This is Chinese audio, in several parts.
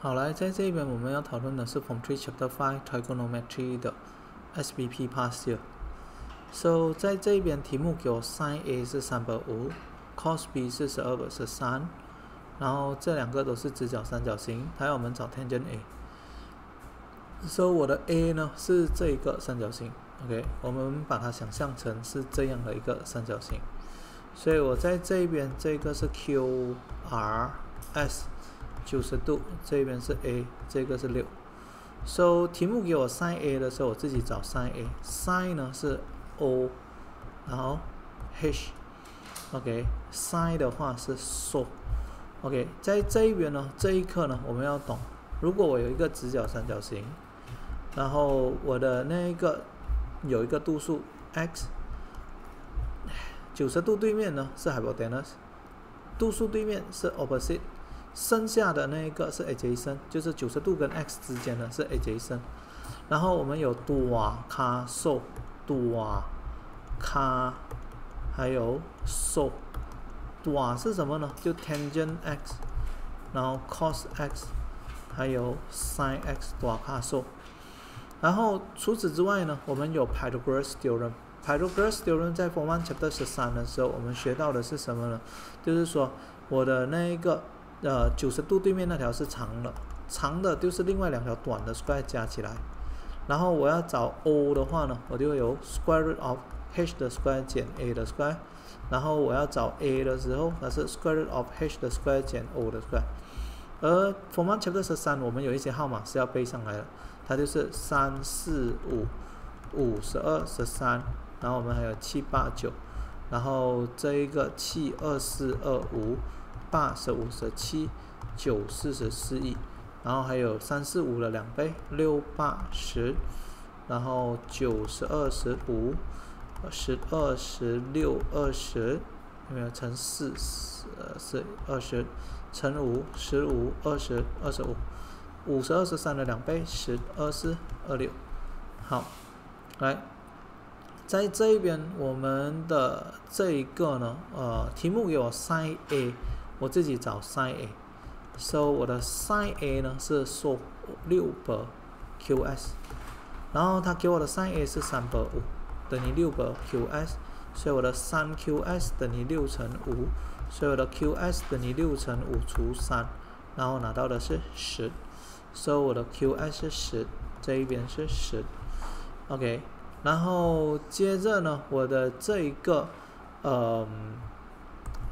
好，来，在这边我们要讨论的是 Form Tree Chapter Five Trigonometry 的 SBP Past Year。So 在这边题目给我 Sin A 是三百五，Cos B 是十二百十三，然后这两个都是直角三角形，还要我们找 Tangent A。So 我的 A 呢是这一个三角形，OK，我们把它想象成是这样的一个三角形。所以我在这边这个是 QRS。九十度，这边是 a，这个是六。So 题目给我 sin a 的时候，我自己找 sin a。sin 呢是 o，然后 h，OK，sin 的话是 so，OK，在这一边呢，这一课呢，我们要懂，如果我有一个直角三角形，然后我的那一个有一个度数 x，九十度对面呢是 hypotenuse，度数对面是 opposite。剩下的那一个是 adjacent，就是九十度跟 x 之间的是 adjacent。然后我们有多卡 so 多卡，还有 so 多是什么呢？就 tangent x，然后 cos x，还有 sin x 多卡 so。然后除此之外呢，我们有 Pythagoras theorem。Pythagoras theorem 在 Form One Chapter 十三的时候，我们学到的是什么呢？就是说我的那一个。呃，九十度对面那条是长的，长的就是另外两条短的 square 加起来。然后我要找 O 的话呢，我就有 square root of h 的 square 减 a 的 square。然后我要找 a 的时候，那是 square root of h 的 square 减 o 的 square。而 Form One Chapter 十三，我们有一些号码是要背上来的，它就是三四五五十二十三，然后我们还有七八九，然后这一个七二四二五。八十五十七，九四十四亿，然后还有三四五的两倍，六八十，然后九十二十五，十二十六二十，有没有乘四十是二十，乘五十五二十二十五，五十二十三的两倍，十二四二六，好，来，在这一边我们的这一个呢，呃，题目给我 sin A。我自己找 sin a，so 我的 sin a 呢是说六百 qs，然后他给我的 sin a 是三百五，等于六百 qs，所以我的三 qs 等于六乘五，所以我的 qs 等于六乘五除三，然后拿到的是十所以我的 qs 是十，这一边是十，OK，然后接着呢，我的这一个，嗯。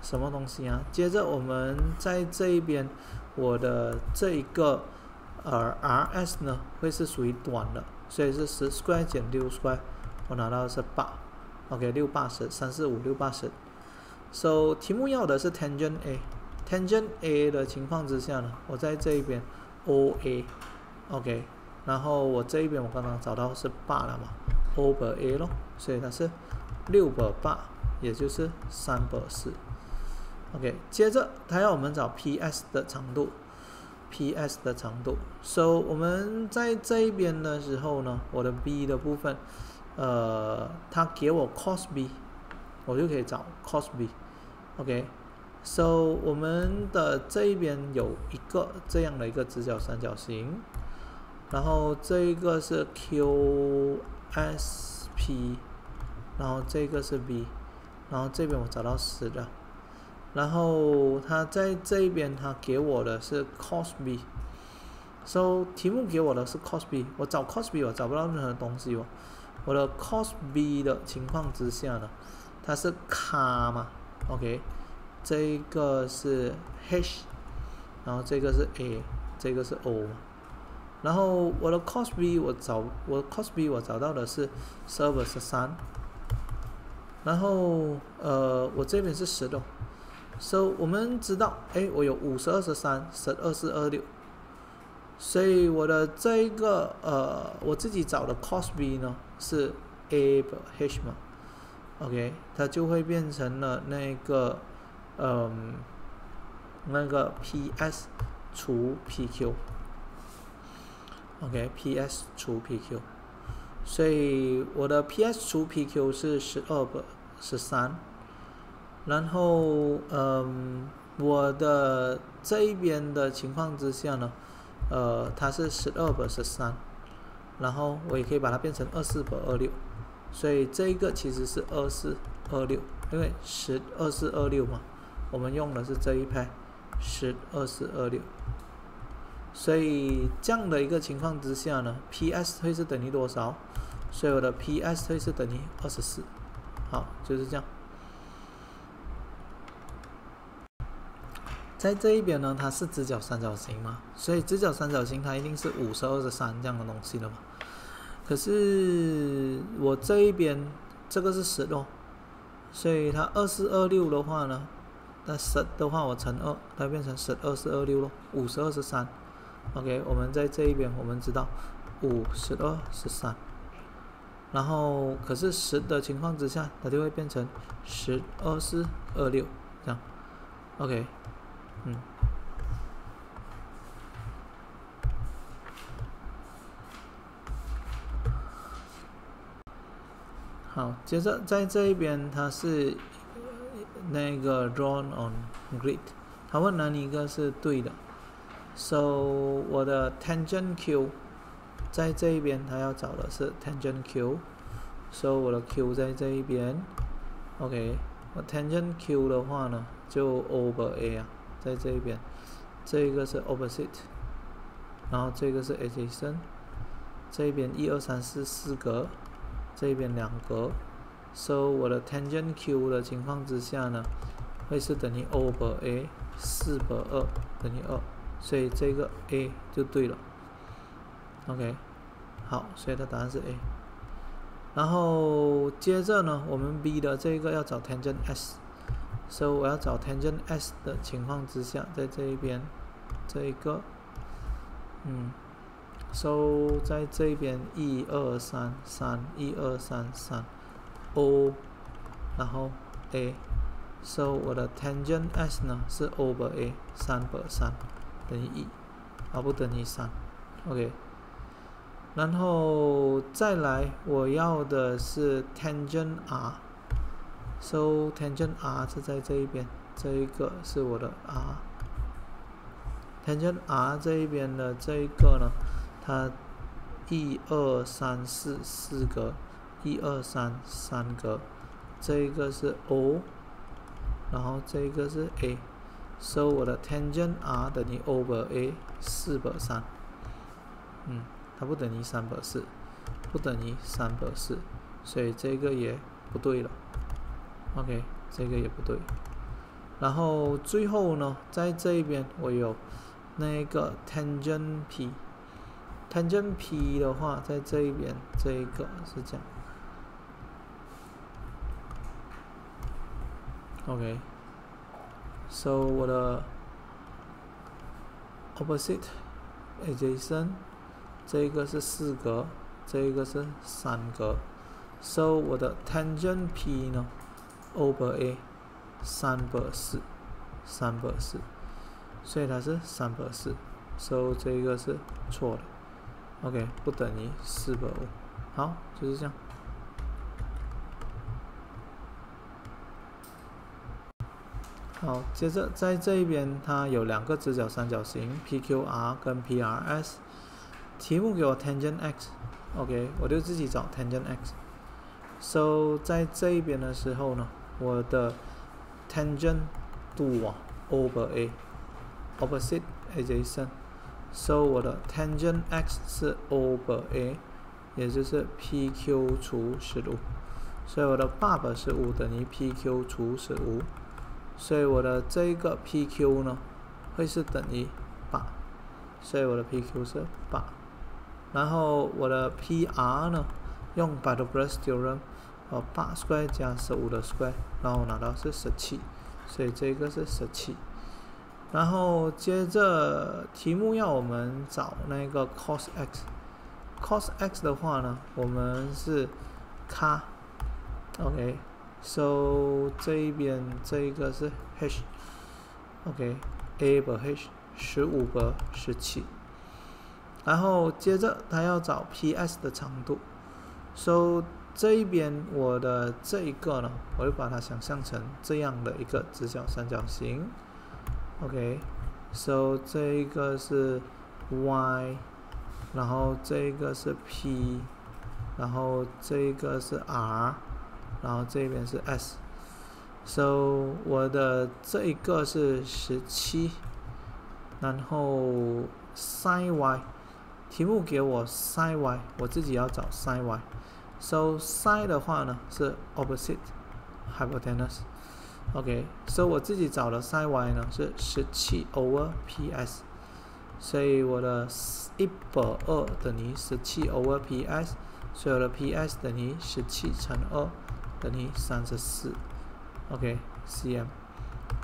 什么东西啊？接着我们在这一边，我的这一个呃 rs 呢，会是属于短的，所以是十 square 减六 square，我拿到的是八，OK，六八十，三四五六八十。So 题目要的是 tangent a，tangent a 的情况之下呢，我在这一边 oa，OK，然后我这一边我刚刚找到是八了嘛，over a 咯，所以它是六百八，也就是三百四。OK，接着它要我们找 PS 的长度，PS 的长度。So 我们在这一边的时候呢，我的 B 的部分，呃，它给我 cos B，我就可以找 cos B。OK，So 我们的这一边有一个这样的一个直角三角形，然后这一个是 QSP，然后这个是 B，然后这边我找到十的。然后他在这边，他给我的是 Cosby。So 题目给我的是 Cosby，我找 Cosby 我找不到任何东西哦。我的 Cosby 的情况之下呢，它是卡嘛，OK，这个是 h，然后这个是 a，这个是 o，然后我的 Cosby 我找我 Cosby 我找到的是十二十三，然后呃我这边是十的。So 我们知道，哎，我有五十二十三，十二四二六，所以我的这一个呃，我自己找的 cos b 呢是 ab h 嘛，OK，它就会变成了那个嗯那个 ps 除 pq，OK，ps 除 pq，所以我的 ps 除 pq 是十二个十三。然后，嗯，我的这一边的情况之下呢，呃，它是十二和十三，然后我也可以把它变成二四和二六，所以这一个其实是二四二六，因为十二四二六嘛，我们用的是这一拍十二四二六，所以这样的一个情况之下呢，PS 会是等于多少？所以我的 PS 会是等于二十四，好，就是这样。在这一边呢，它是直角三角形嘛，所以直角三角形它一定是五十二十三这样的东西的嘛。可是我这一边这个是十哦，所以它二四二六的话呢，那十的话我乘二，它变成十二四二六咯，五十二十三。OK，我们在这一边我们知道五十二十三，然后可是十的情况之下，它就会变成十二四二六这样。OK。嗯，好，接着在这一边，它是那个 drawn on grid，他问哪一个是对的？So 我的 tangent q 在这一边，他要找的是 tangent q，So 我的 q 在这一边，OK，我 tangent q 的话呢，就 over a 啊。在这一边，这一个是 opposite，然后这个是 adjacent，这边一二三四四格，这一边两格，so 我的 tangent q 的情况之下呢，会是等于 over a 四百二等于二，所以这个 a 就对了，OK，好，所以它答案是 a，然后接着呢，我们 b 的这个要找 tangent s。所以我要找 tangent s 的情况之下，在这一边，这一个，嗯，so 在这边一二三三一二三三，o，然后 a，so 我的 tangent s 呢是 over a 三百三等于一，而不等于三，OK，然后再来我要的是 tangent r。So tangent r 是在这一边，这一个是我的 r。tangent r 这一边的这一个呢，它一二三四四格，一二三三格，这一个是 o，然后这一个是 a。So 我的 tangent r 等于 over a 四百三，嗯，它不等于三百四，不等于三百四，所以这个也不对了。OK，这个也不对。然后最后呢，在这一边我有那个 tangent p，tangent p 的话，在这一边这一个是这样。OK，so 我的 opposite adjacent 这一个是四格，这一个是三格，so 我的 tangent p 呢？over a 三百四，三百四，所以它是三百四，所以这个是错的。OK，不等于四百五。好，就是这样。好，接着在这一边，它有两个直角三角形 PQR 跟 PRS。题目给我 tangent x，OK，我就自己找 tangent x。So 在这一边的时候呢？我的 tangent 度啊 over a opposite adjacent，so 我的 tangent x 是 over a，也就是 pq 除十五，所以我的八百十五等于 pq 除十五，所以我的这个 pq 呢会是等于八，所以我的 pq 是八，然后我的 pr 呢用 Pythagoras theorem。哦，八 square 加十五的 square，然后拿到是十七，所以这个是十七。然后接着题目要我们找那个 cos x，cos x 的话呢，我们是 c o k so 这一边这一个是 h，OK，a 和 h，十五和十七。然后接着他要找 ps 的长度，so 这一边我的这一个呢，我就把它想象成这样的一个直角三角形。OK，so 这一个是 y，然后这一个是 p，然后这一个是 r，然后这边是 s。So 我的这一个是十七，然后 sin y，题目给我 sin y，我自己要找 sin y。So sin 的话呢是 opposite hypotenuse。OK，So 我自己找的 sin y 呢是十七 over ps，所以我的一百二等于十七 over ps，所以我的 ps 等于十七乘二等于三十四。OK，cm，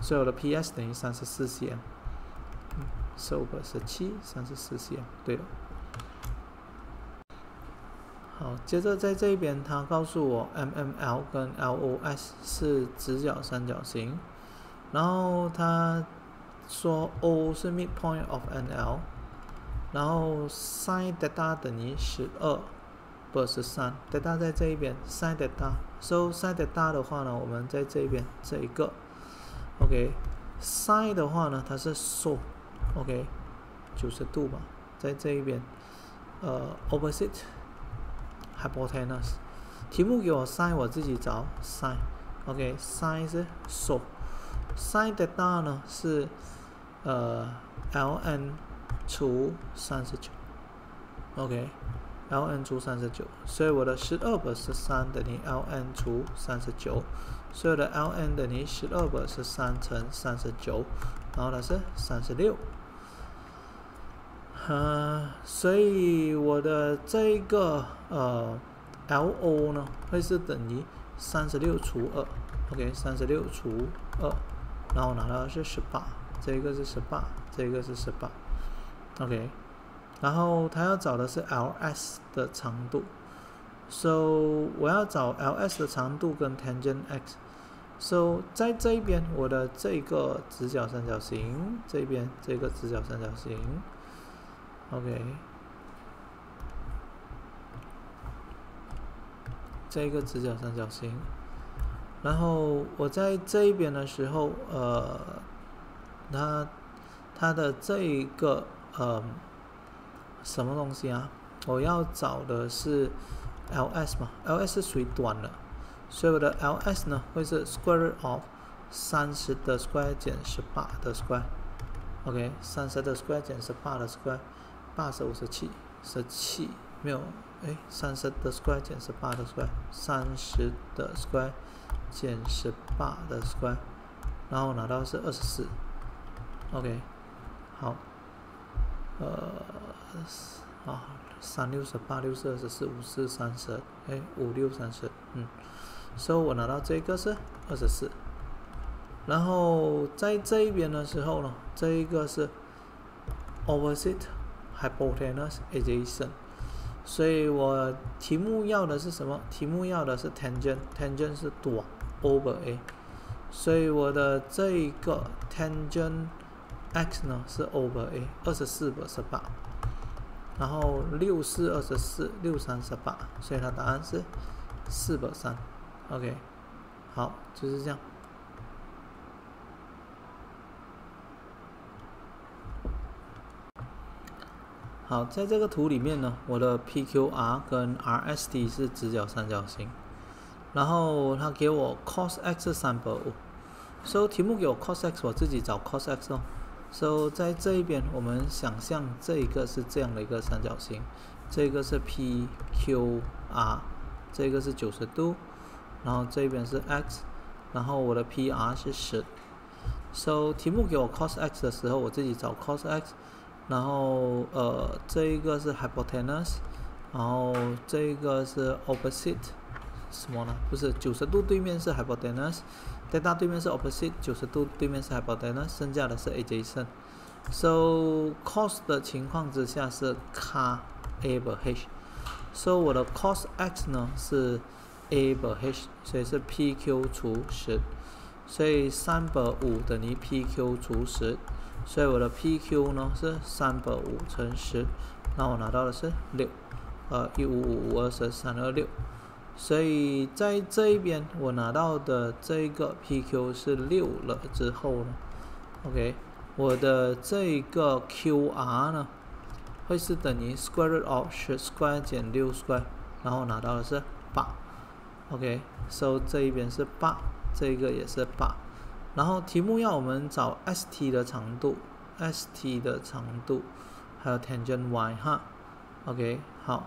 所以我的 PS 等于三十四 cm，嗯，sober 十七，三十四 cm，对了。好，接着在这边，他告诉我 MML 跟 LOS 是直角三角形，然后他说 O 是 midpoint of NL，然后 sin theta 等于十二。不是三，delta 在这一边，sin delta，so sin delta 的话呢，我们在这边这一个，OK，sin 的话呢，它是 so，OK，九十度嘛，在这一边，呃，opposite hypotenuse，题目给我 sin，我自己找 sin，OK，sin 是 so，sin 的大呢是呃 ln 除三十九，OK。ln 除三十九，所以我的十二百十三等于 ln 除三十九，所以我的 ln 等于十二百十三乘三十九，然后它是三十六。嗯，所以我的这个呃 lo 呢会是等于三十六除二，OK，三十六除二，然后拿到是十八，这个是十八，这个是十八，OK。然后他要找的是 Ls 的长度，so 我要找 Ls 的长度跟 tangent x，so 在这边我的这个直角三角形这边这个直角三角形，OK，这个直角三角形，然后我在这一边的时候，呃，它它的这一个呃。什么东西啊？我要找的是 Ls 嘛，Ls 是属于短的，所以我的 Ls 呢会是 square of 三十的 square 减十八的 square，OK，三十的 square 减十八的 square，八十五十七，十七没有，哎，三十的 square 减十八的 square，三十的 square 减十八的 square，然后拿到是二十四，OK，好，呃。啊，三六十八六四二十四五四三十，哎，五六三十，嗯，所以我拿到这个是二十四。然后在这一边的时候呢，这一个是 opposite hypotenuse adjacent，所以我题目要的是什么？题目要的是 tangent，tangent 是短 over a，所以我的这一个 tangent x 呢是 over a，二十四百十八。然后六四二十四，六三十八，所以它答案是四百三。OK，好，就是这样。好，在这个图里面呢，我的 PQR 跟 RSD 是直角三角形，然后他给我 cos x 三百五，所以题目给我 cos x，我自己找 cos x 哦。so 在这一边，我们想象这一个是这样的一个三角形，这个是 PQR，这个是九十度，然后这边是 x，然后我的 PR 是十。so 题目给我 cos x 的时候，我自己找 cos x，然后呃这一个是 hypotenuse，然后这一个是 opposite，什么呢？不是九十度对面是 hypotenuse，对大对面是 opposite，九十度对面是 hypotenuse，剩下的是 adjacent。So cos 的情况之下是 c a b h。So 我的 cos x 呢是 a b h，所以是 pq 除十，所以三百五等于 pq 除十，所以我的 pq 呢是三百五乘十，那我拿到的是六，呃一五五五二十三二六。所以在这一边，我拿到的这个 PQ 是六了之后呢，OK，我的这个 QR 呢会是等于 square root of 十 square 减六 square，然后拿到的是八。OK，so 这一边是八，这个也是八。然后题目要我们找 ST 的长度，ST 的长度，还有 tangent y 哈。OK，好，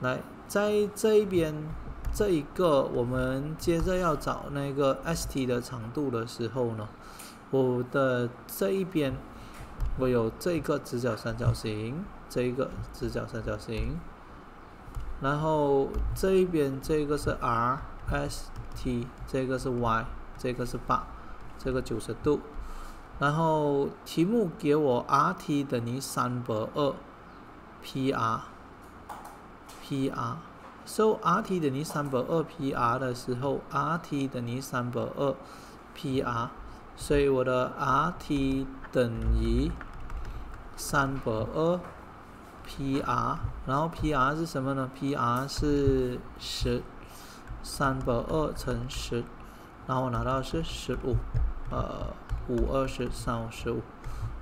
来在这一边这一个，我们接着要找那个 ST 的长度的时候呢，我的这一边我有这个直角三角形，这一个直角三角形。然后这一边这个是 r s t，这个是 y，这个是八，这个九十度。然后题目给我 r t 等于三百二 p r p r。so r t 等于三百二 p r 的时候，r t 等于三百二 p r，所以我的 r t 等于三百二。P.R. 然后 P.R. 是什么呢？P.R. 是十，三百二乘十，然后我拿到是十五，呃，五二十，三十五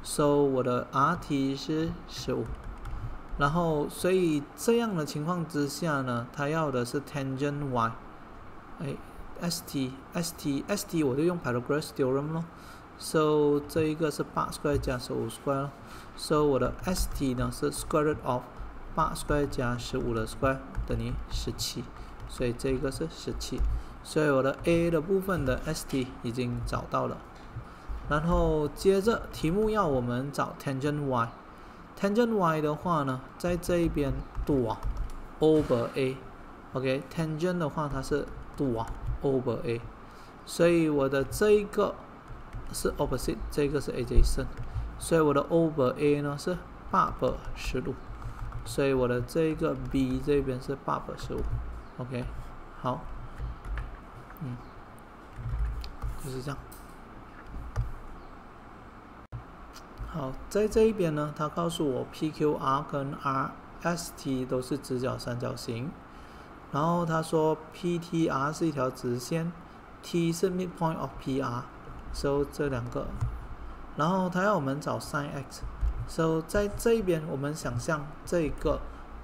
，so 我的 R.T. 是十五，然后所以这样的情况之下呢，它要的是 tangent y，哎，S.T.S.T.S.T. 我就用 Pythagoras theorem 咯，so 这一个是八 square 加十五 square。so 我的 ST 呢是 square root of 八 square 加十五的 square 等于十七，所以这个是十七，所以我的 A 的部分的 ST 已经找到了。然后接着题目要我们找 tangent y，tangent y 的话呢，在这一边多 over A，OK，tangent 的话它是多 over A，所以我的这一个是 opposite，这个是 adjacent。所以我的 over A 呢是八百十五，所以我的这个 B 这边是八百十五，OK，好，嗯，就是这样。好，在这一边呢，他告诉我 PQR 跟 RST 都是直角三角形，然后他说 PTR 是一条直线，T 是 midpoint of PR，所以这两个。然后他要我们找 sin x，so 在这一边我们想象这个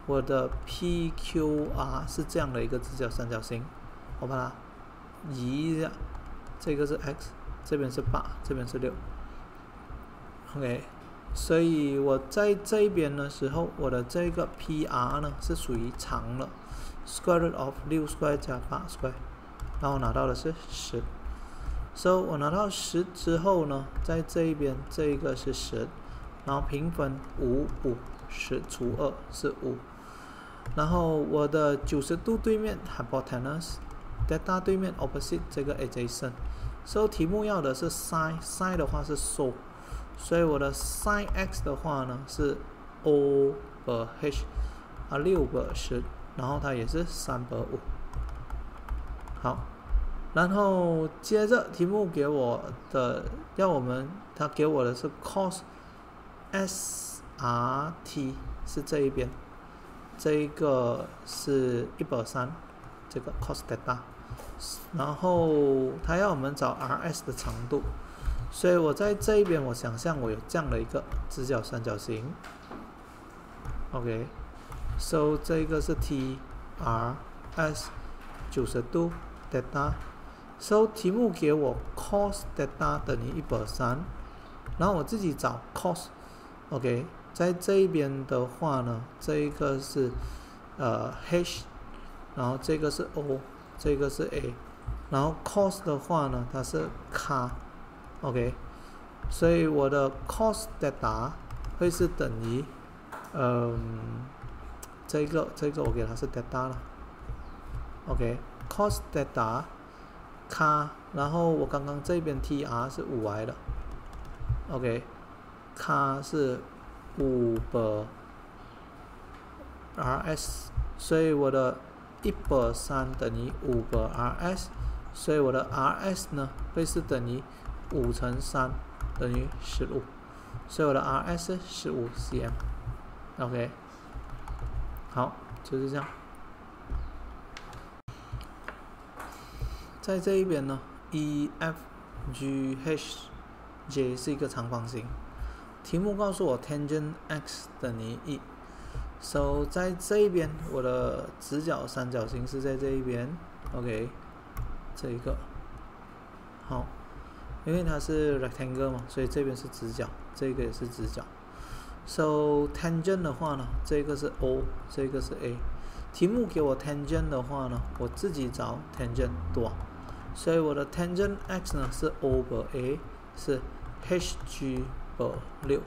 我的 PQR 是这样的一个直角三角形，我把它移一下，这个是 x，这边是八，这边是六，OK，所以我在这边的时候，我的这个 PR 呢是属于长了，square root of 六 square 加八 square，然后拿到的是十。so 我拿到十之后呢，在这一边这一个是十，然后平分五五十除二是五，然后我的九十度对面 hypotenuse 对大对面 opposite 这个 adjacent，所以题目要的是 sin，sin 的话是 so，所以我的 sin x 的话呢是 oh，啊六百十，然后它也是三百五，好，然后接着题目给我的要我们，他给我的是 cos，srt 是这一边，这一个是一百三，这个 cos data。然后他要我们找 R S 的长度，所以我在这一边我想象我有这样的一个直角三角形，OK，so 这个是 T R S 九十度 delta。so 题目给我 cos delta 等于一百三，然后我自己找 cos，OK，在这一边的话呢，这一个是呃 h，然后这个是 o，这个是 a，然后 cos 的话呢，它是卡，OK，所以我的 cos delta 会是等于，嗯，这个这个我给它是 delta 了，OK，cos delta。卡，然后我刚刚这边 T R 是五 y 的，OK，卡是五百 R S，所以我的一百三等于五百 R S，所以我的 R S 呢会是等于五乘三等于十五，所以我的 R S 十五 cm，OK，好，就是这样。在这一边呢，E F G H J 是一个长方形，题目告诉我 tangent x 等于一，so 在这一边我的直角三角形是在这一边，OK，这一个，好，因为它是 rectangle 嘛，所以这边是直角，这个也是直角，so tangent 的话呢，这个是 O，这个是 A，题目给我 tangent 的话呢，我自己找 tangent 多，所以我的 tangent x 呢是 over A，是 hg。per 六，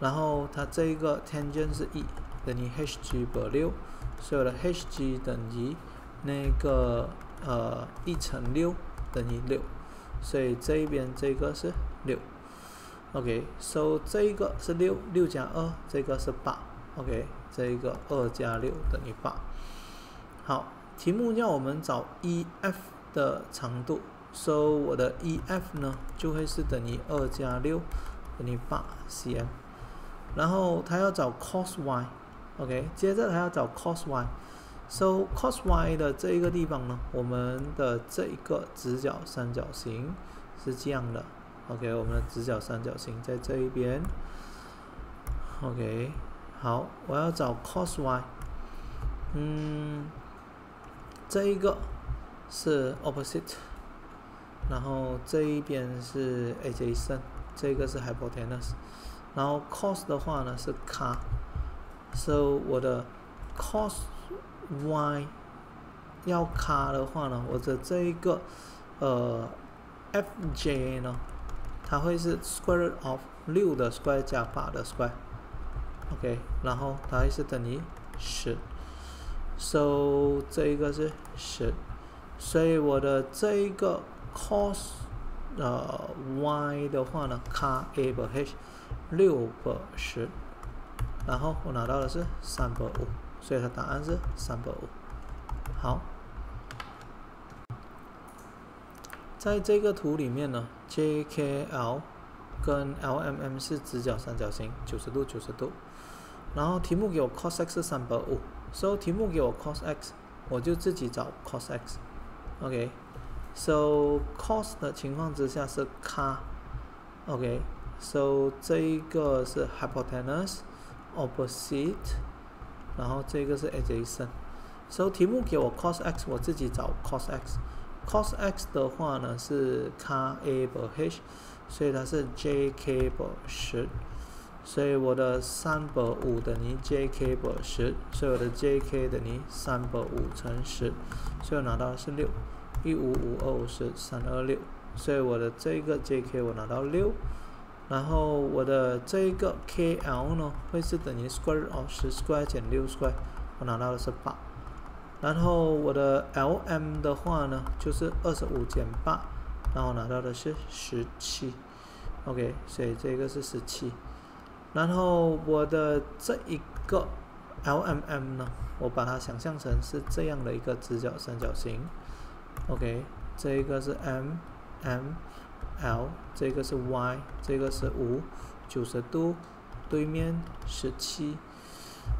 然后它这一个 tangent 是一等于 h g 不六，所以我的 hg 等于那个呃一乘六等于六，所以这边这个是六，OK，so 这一个是六，六加二，这个是八，OK，这一个二加六等于八。好，题目要我们找 EF 的长度，so 我的 EF 呢就会是等于二加六。等于八 cm，然后他要找 cos y OK，接着还要找 cos y，so cos y 的这一个地方呢，我们的这一个直角三角形是这样的，OK，我们的直角三角形在这一边，OK，好，我要找 cos y，嗯，这一个是 opposite，然后这一边是 adjacent。这个是 hypotenuse，然后 cos 的话呢是 car，so 我的 cos y 要卡的话呢，我的这一个呃 fj 呢，它会是 square root of 六的 square 加八的 square，OK，然后它会是等于十，so 这一个是十，所以我的这一个 cos 呃，y 的话呢，c a 百 h 六百十，然后我拿到的是三百五，所以它答案是三百五。好，在这个图里面呢，JKL 跟 LMM 是直角三角形，九十度九十度。然后题目给我 cos x 是三百五，所以题目给我 cos x，我就自己找 cos x，OK。So cos 的情况之下是 car。OK，so 这一个是 hypotenuse Opposite，然后这个是 adjacent。So 题目给我 cos x，我自己找 cos x。cos x 的话呢是 car a 不 h，所以它是 j k 百十，所以我的三百五等于 j k 百十，所以我的 j k 等于三百五乘十，所以我拿到的是六。一五五二五十三二六，所以我的这个 J_K 我拿到六，然后我的这一个 K_L 呢会是等于 square 哦，十 square 减六 square，我拿到的是八，然后我的 L_M 的话呢就是二十五减八，然后拿到的是十七，OK，所以这个是十七，然后我的这一个 L_M_M 呢，我把它想象成是这样的一个直角三角形。OK，这一个是 M M L，这个是 Y，这个是五九十度，对面十七，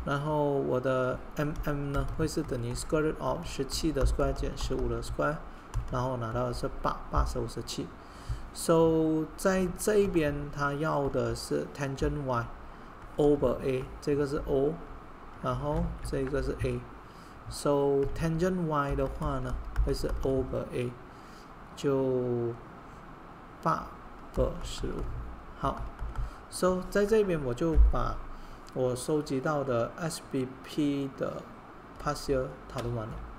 然后我的 M M 呢会是等于 square root of 十七的 square 减十五的 square，然后拿到的是八八十五十七。So 在这边他要的是 tangent Y over A，这个是 O，然后这个是 A。So tangent Y 的话呢？会是 over a，就八百十五。好，so 在这边我就把我收集到的 SBP 的 password 讨论完了。